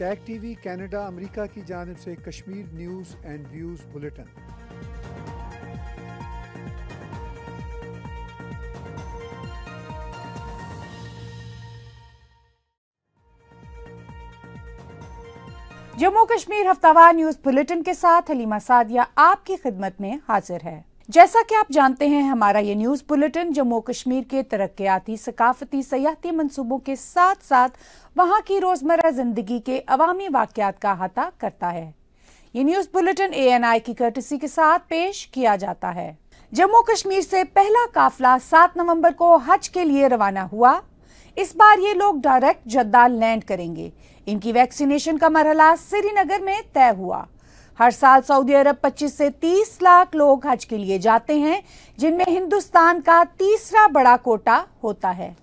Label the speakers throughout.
Speaker 1: Tag TV Canada America की जानब से Kashmir news and views bulletin
Speaker 2: Jammu Kashmir हफ्तावार news bulletin के साथ हलीमा सादिया आपकी खिदमत में हाजिर है। जैसा कि आप जानते हैं, हमारा ये न्यूज़ बुलेटिन जम्मू कश्मीर के तरक्याती, सकाफती, सयाहती मंसूबों के साथ साथ वहाँ की रोज़मर्रा ज़िंदगी के अवामी वाकयात का अहाता करता है। ये news bulletin A N I की कर्टसी के साथ पेश किया जाता है। जम्मू कश्मीर से पहला काफिला सात नवंबर को हज के लिए रवाना हुआ। इस बार ये लोग डायरेक्ट जद्दा लैंड करेंगे। इनकी वैक्सीनेशन का मरहला श्रीनगर में तय हुआ। हर साल सऊदी अरब 25 से 30 लाख लोग हज के लिए जाते हैं, जिनमें हिंदुस्तान का तीसरा बड़ा कोटा होता है।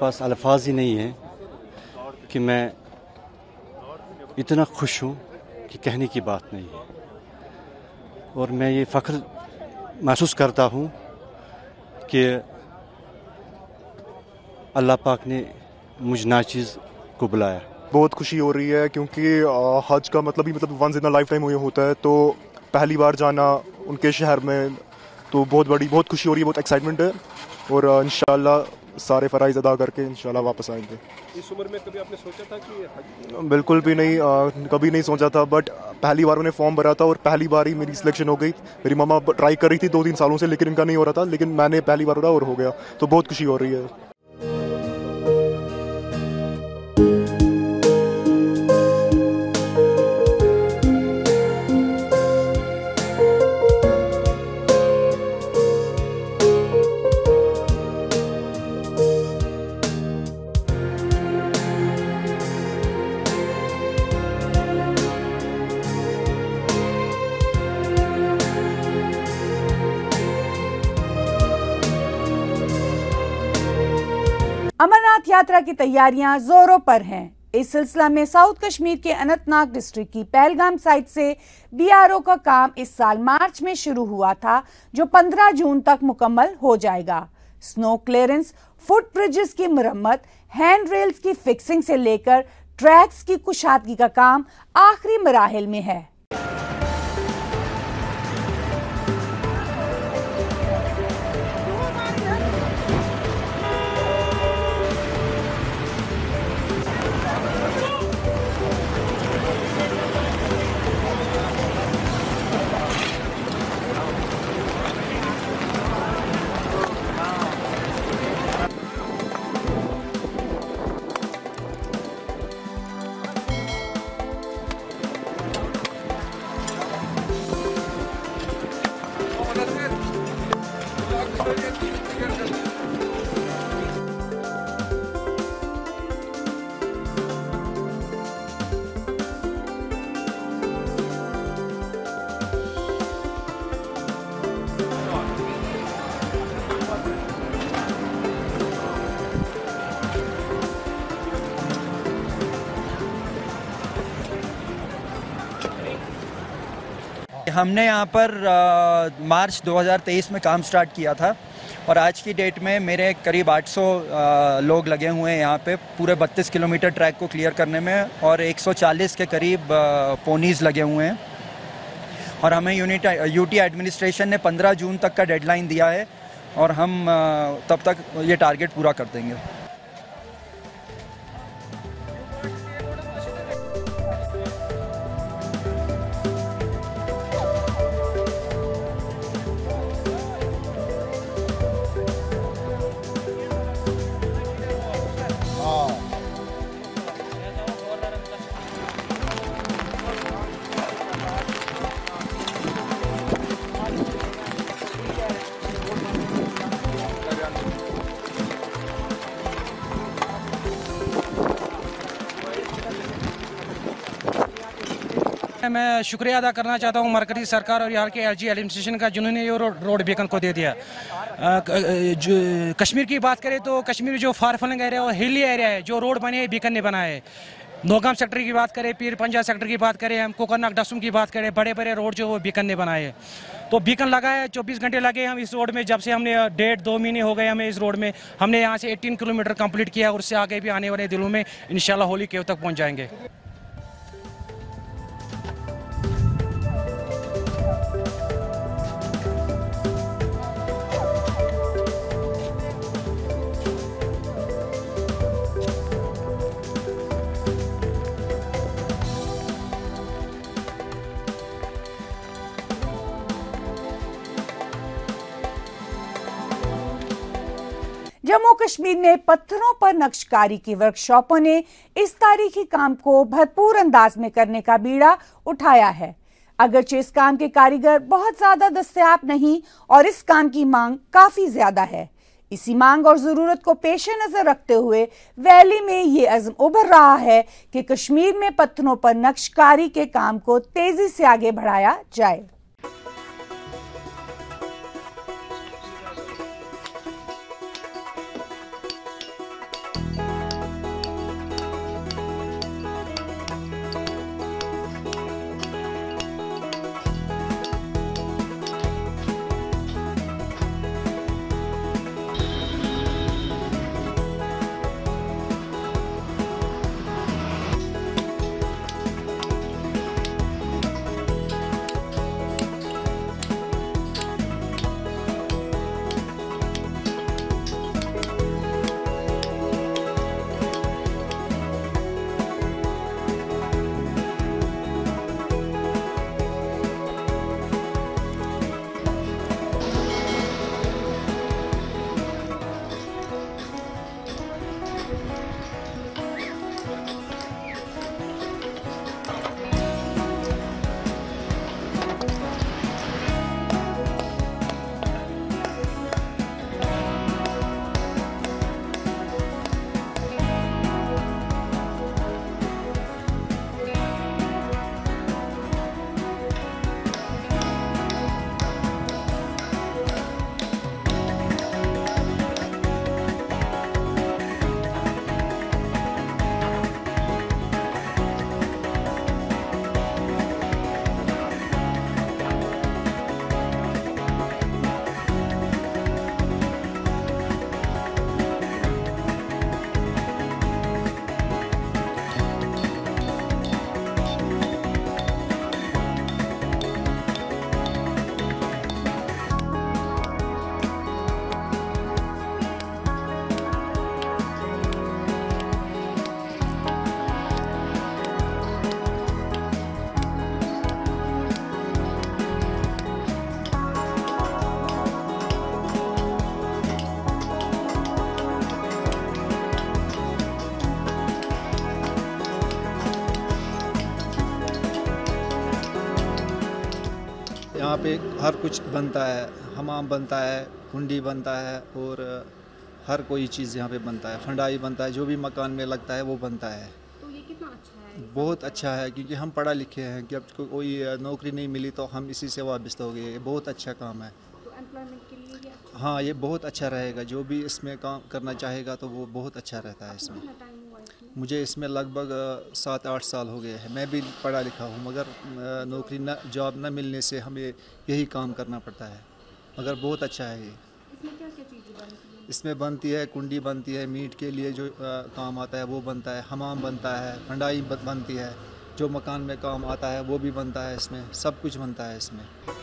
Speaker 3: पास अल्फाज ही नहीं है कि मैं इतना खुश हूँ कि कहने की बात नहीं है। और मैं ये फ़ख्र महसूस करता हूँ कि अल्लाह पाक ने मुझ नाचीज़ को बुलाया।
Speaker 4: बहुत खुशी हो रही है क्योंकि हज का मतलब ही मतलब वंस इन लाइफ टाइम होता है तो पहली बार जाना उनके शहर में तो बहुत बड़ी बहुत खुशी हो रही है, बहुत एक्साइटमेंट है। और इंशाल्लाह सारे फ़राइज़ अदा करके इन वापस आएँगे।
Speaker 5: इस उम्र में कभी आपने सोचा था कि
Speaker 4: बिल्कुल भी नहीं आ, कभी नहीं सोचा था बट पहली बार मैंने फॉर्म भरा था और पहली बार ही मेरी सिलेक्शन हो गई। मेरी मामा ट्राई कर रही थी दो तीन सालों से लेकिन इनका नहीं हो रहा था लेकिन मैंने पहली बार भरा और हो गया। तो बहुत खुशी हो रही है।
Speaker 2: की तैयारियाँ जोरों पर हैं। इस सिलसिला में साउथ कश्मीर के अनंतनाग डिस्ट्रिक्ट की पहलगाम साइट से बीआरओ का काम इस साल मार्च में शुरू हुआ था, जो 15 जून तक मुकम्मल हो जाएगा। स्नो क्लियरेंस, फुट ब्रिजेस की मरम्मत, हैंड रेल्स की फिक्सिंग से लेकर ट्रैक्स की कुशादगी का काम आखिरी मराहल में है।
Speaker 6: हमने यहाँ पर आ, मार्च 2023 में काम स्टार्ट किया था और आज की डेट में मेरे करीब 800 आ, लोग लगे हुए हैं यहाँ पे पूरे 32 किलोमीटर ट्रैक को क्लियर करने में और 140 के करीब पोनीज लगे हुए हैं। और हमें यूनिट यूटी एडमिनिस्ट्रेशन ने 15 जून तक का डेडलाइन दिया है और हम तब तक ये टारगेट पूरा कर देंगे।
Speaker 7: मैं शुक्रिया अदा करना चाहता हूँ मरकजी सरकार और यहाँ के एल जी एडमिनिस्ट्रेशन का, जिन्होंने ये रोड बीकन को दे दिया। कश्मीर की बात करें तो कश्मीर जो फार फलंग एरिया और हिली एरिया है, जो रोड बने बीकन ने बनाए नौगाम सेक्टर की बात करें, पीर पंजा सेक्टर की बात करें, हम कोकरनाग डसुम की बात करें बड़े बड़े रोड जो वो बीकन ने बनाए तो बीकन लगा है चौबीस घंटे लगे हम इस रोड में, जब से हमने डेढ़ दो महीने हो गए हमें इस रोड में, हमने यहाँ से 18 किलोमीटर कंप्लीट किया, और उससे आगे भी आने वाले दिनों में, इंशाल्लाह होली केव तक पहुँच जाएँगे।
Speaker 2: जम्मू कश्मीर में पत्थरों पर नक्शकारी की वर्कशॉपों ने इस तारीखी काम को भरपूर अंदाज में करने का बीड़ा उठाया है। अगरचे इस काम के कारीगर बहुत ज़्यादा दस्तयाब नहीं और इस काम की मांग काफ़ी ज़्यादा है। इसी मांग और ज़रूरत को पेश नज़र रखते हुए वैली में ये अजम उभर रहा है कि कश्मीर में पत्थरों पर नक्शकारी के काम को तेज़ी से आगे बढ़ाया जाए।
Speaker 8: यहाँ पे हर कुछ बनता है हमाम बनता है कुंडी बनता है और हर कोई चीज़ यहाँ पे बनता है फंडाई बनता है जो भी मकान में लगता है वो बनता है।
Speaker 9: तो ये कितना अच्छा है?
Speaker 8: बहुत अच्छा है क्योंकि हम पढ़ा लिखे हैं कि अब कोई नौकरी नहीं मिली तो हम इसी से वाबस्ता हो गए ये बहुत अच्छा काम है।
Speaker 9: तो अच्छा
Speaker 8: हाँ ये बहुत अच्छा रहेगा जो भी इसमें काम करना चाहेगा तो वो बहुत अच्छा रहता है इसमें
Speaker 9: कितना टाइम हुआ इसमें
Speaker 8: मुझे इसमें लगभग सात आठ साल हो गए हैं। मैं भी पढ़ा लिखा हूँ मगर नौकरी न जॉब न मिलने से हमें यही काम करना पड़ता है। मगर बहुत अच्छा है ये।
Speaker 9: इसमें बनती हैं?
Speaker 8: है कुंडी बनती है मीट के लिए जो अ, काम आता है वो बनता है हमाम बनता है फंडाई ब- बनती है जो मकान में काम आता है वो भी बनता है इसमें सब कुछ बनता है इसमें।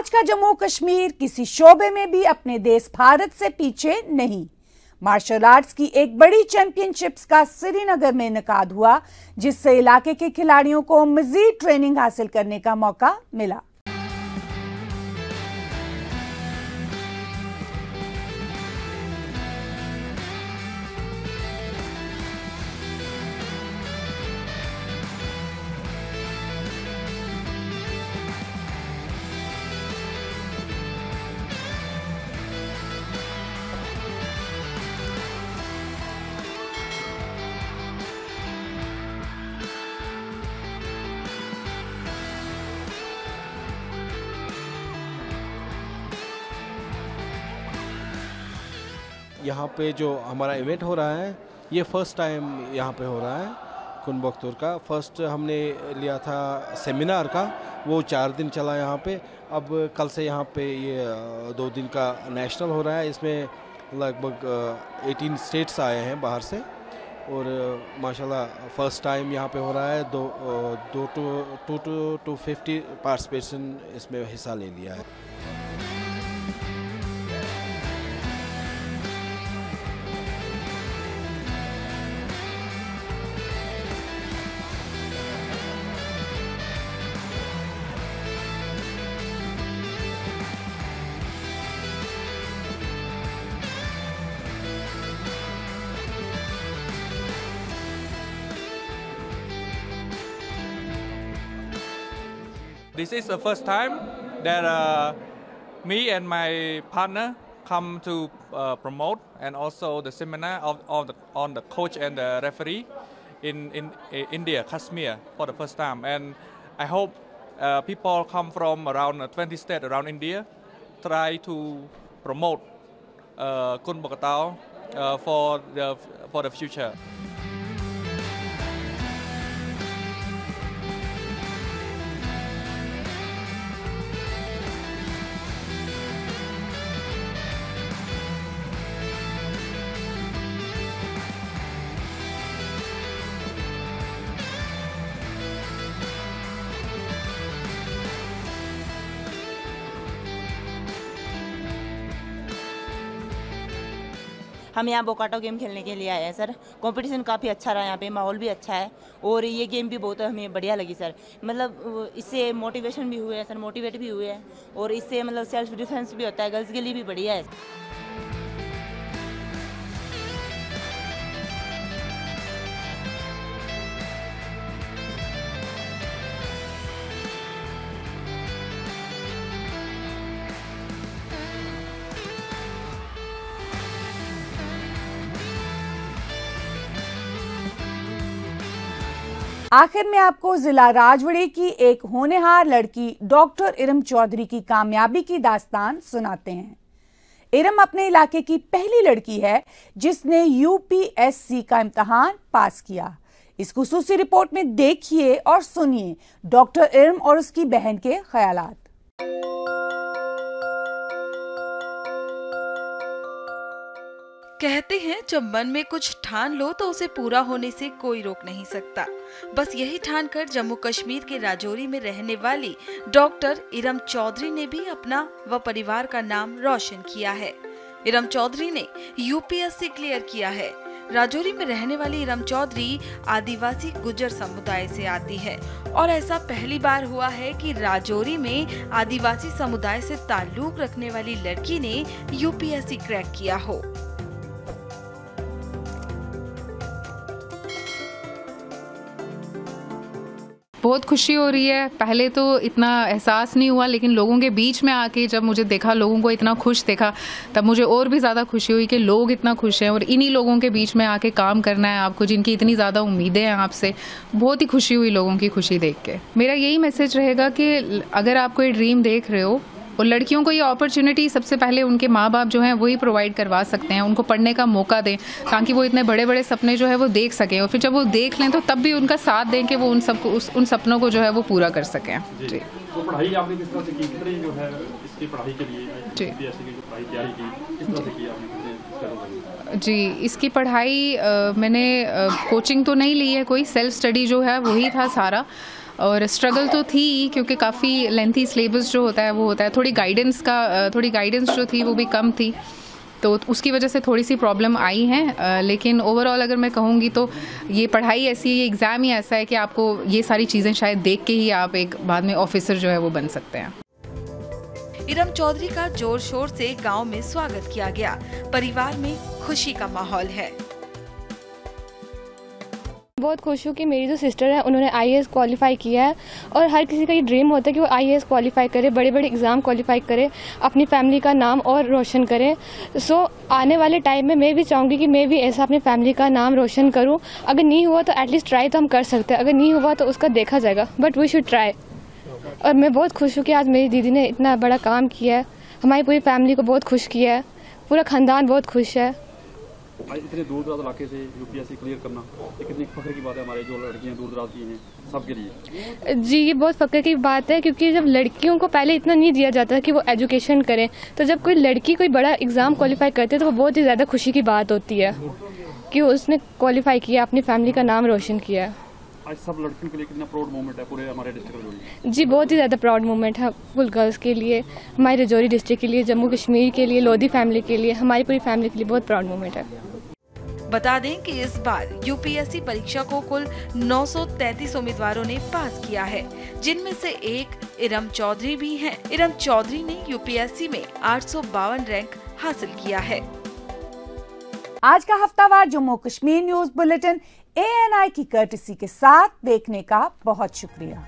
Speaker 2: आज का जम्मू कश्मीर किसी शोबे में भी अपने देश भारत से पीछे नहीं। मार्शल आर्ट्स की एक बड़ी चैंपियनशिप्स का श्रीनगर में इनका हुआ, जिससे इलाके के खिलाड़ियों को मजीद ट्रेनिंग हासिल करने का मौका मिला।
Speaker 10: यहाँ पे जो हमारा इवेंट हो रहा है, ये फ़र्स्ट टाइम यहाँ पे हो रहा है कुन बख्तूर का। फ़र्स्ट हमने लिया था सेमिनार का, वो चार दिन चला यहाँ पे। अब कल से यहाँ पे ये दो दिन का नेशनल हो रहा है। इसमें लगभग एटीन स्टेट्स आए हैं बाहर से। और माशाल्लाह फ़र्स्ट टाइम यहाँ पे हो रहा है। दो दो two two two two fifty participation इसमें हिस्सा ले लिया है।
Speaker 11: This is the first time that uh, me and my partner come to uh, promote and also the seminar of, of the, on the coach and the referee in, in India, Kashmir, for the first time. And I hope uh, people come from around uh, 20 states around India try to promote uh, uh, for, the, for the future.
Speaker 12: हम यहाँ बोकाटो game खेलने के लिए आए हैं, sir. Competition काफ़ी अच्छा रहा यहाँ पे, माहौल भी अच्छा है। और ये गेम भी बहुत हमें बढ़िया लगी, सर। मतलब इससे मोटिवेशन भी हुए हैं, सर। मोटिवेट भी हुए हैं। और इससे मतलब सेल्फ डिफेंस भी होता है। गर्ल्स के लिए भी बढ़िया है।
Speaker 2: आखिर में आपको जिला राजवाड़े की एक होनहार लड़की डॉक्टर इरम चौधरी की कामयाबी की दास्तान सुनाते हैं। इरम अपने इलाके की पहली लड़की है, जिसने यूपीएससी का इम्तहान पास किया। इस खुसूसी रिपोर्ट में देखिए और सुनिए डॉक्टर इरम और उसकी बहन के ख्यालात।
Speaker 13: कहते हैं, जब मन में कुछ ठान लो तो उसे पूरा होने से कोई रोक नहीं सकता। बस यही ठान कर जम्मू कश्मीर के राजौरी में रहने वाली डॉक्टर इरम चौधरी ने भी अपना व परिवार का नाम रोशन किया है। इरम चौधरी ने यूपीएससी क्लियर किया है। राजौरी में रहने वाली इरम चौधरी आदिवासी गुजर समुदाय से आती है और ऐसा पहली बार हुआ है कि राजौरी में आदिवासी समुदाय से ताल्लुक रखने वाली लड़की ने यूपीएससी क्रैक किया हो।
Speaker 14: बहुत खुशी हो रही है। पहले तो इतना एहसास नहीं हुआ, लेकिन लोगों के बीच में आके जब मुझे देखा, लोगों को इतना खुश देखा, तब मुझे और भी ज़्यादा खुशी हुई कि लोग इतना खुश हैं और इन्हीं लोगों के बीच में आके काम करना है आपको, जिनकी इतनी ज़्यादा उम्मीदें हैं आपसे। बहुत ही खुशी हुई लोगों की खुशी देख के। मेरा यही मैसेज रहेगा कि अगर आप कोई ड्रीम देख रहे हो और लड़कियों को ये अपॉर्चुनिटी सबसे पहले उनके माँ बाप जो हैं वही प्रोवाइड करवा सकते हैं उनको पढ़ने का मौका दें ताकि वो इतने बड़े बड़े सपने जो है वो देख सकें। और फिर जब वो देख लें तो तब भी उनका साथ दें कि वो उन सब उस उन सपनों को जो है वो पूरा कर सकें। जी।
Speaker 5: तो पढ़ाई आपने किस तरह से की? कितनी जो है इसकी पढ़ाई के लिए
Speaker 14: जी।
Speaker 5: जो पढ़ाई तैयारी की किस तरह से की आपने
Speaker 14: जी इसकी पढ़ाई मैंने कोचिंग तो नहीं ली है कोई सेल्फ स्टडी जो है वही था सारा। और स्ट्रगल तो थी, क्योंकि काफ़ी लेंथी सिलेबस जो होता है, वो होता है। थोड़ी गाइडेंस का, थोड़ी गाइडेंस जो थी, वो भी कम थी। तो उसकी वजह से थोड़ी सी प्रॉब्लम आई है लेकिन ओवरऑल अगर मैं कहूँगी तो ये पढ़ाई ऐसी है, ये एग्ज़ाम ही ऐसा है कि आपको ये सारी चीज़ें शायद देख के ही आप एक बाद में ऑफिसर जो है वो बन सकते हैं।
Speaker 13: इरम चौधरी का ज़ोर शोर से गाँव में स्वागत किया गया। परिवार में खुशी का माहौल है।
Speaker 15: बहुत खुश हूँ कि मेरी जो सिस्टर है, उन्होंने आई एस क्वालिफाई किया है। और हर किसी का ये ड्रीम होता है कि वो आई एस क्वालिफाई करे बड़े बड़े एग्ज़ाम क्वालिफाई करे, अपनी फैमिली का नाम और रोशन करे। सो आने वाले टाइम में मैं भी चाहूँगी कि मैं भी ऐसा अपनी फैमिली का नाम रोशन करूँ। अगर नहीं हुआ तो एटलीस्ट ट्राई तो हम कर सकते हैं। अगर नहीं हुआ तो उसका देखा जाएगा बट वी शुड ट्राई और मैं बहुत खुश हूँ कि आज मेरी दीदी ने इतना बड़ा काम किया है। हमारी पूरी फैमिली को बहुत खुश किया है। पूरा ख़ानदान बहुत खुश है।
Speaker 5: आज इतने दूर दराज इलाके से यूपीएससी क्लियर करना, ये कितनी फख्र की बात है हमारे, जो लड़कियाँ दूर दराज की हैं, सबके लिए।
Speaker 15: जी, ये बहुत फख्र की बात है, क्योंकि जब लड़कियों को पहले इतना नहीं दिया जाता कि वो एजुकेशन करें तो जब कोई लड़की कोई बड़ा एग्ज़ाम क्वालिफाई करती है तो वो बहुत ही ज़्यादा खुशी की बात होती है कि उसने क्वालिफाई किया, अपनी फैमिली का नाम रोशन किया।
Speaker 5: आज सब लड़कियों के लिए कितना प्राउड मोमेंट है पूरे हमारे डिस्ट्रिक्ट रजौरी
Speaker 15: जी बहुत ही ज़्यादा प्राउड मोमेंट है फुल गर्ल्स के लिए हमारे रजौरी डिस्ट्रिक्ट के लिए जम्मू कश्मीर के लिए लोधी फैमिली के लिए हमारी पूरी फैमिली के लिए बहुत प्राउड मोमेंट है।
Speaker 13: बता दें कि इस बार यूपीएससी परीक्षा को कुल 933 उम्मीदवारों ने पास किया है जिनमें से एक इरम चौधरी भी हैं। इरम चौधरी ने यूपीएससी में आठ सौ बावन रैंक हासिल किया है।
Speaker 2: आज का हफ्तावार Jammu Kashmir news bulletin ANI की कर्टिसी के साथ देखने का बहुत शुक्रिया।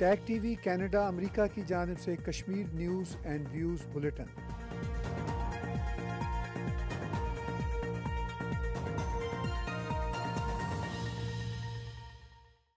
Speaker 1: टैग टीवी, कनाडा, अमेरिका की जानब से Kashmir news and views bulletin.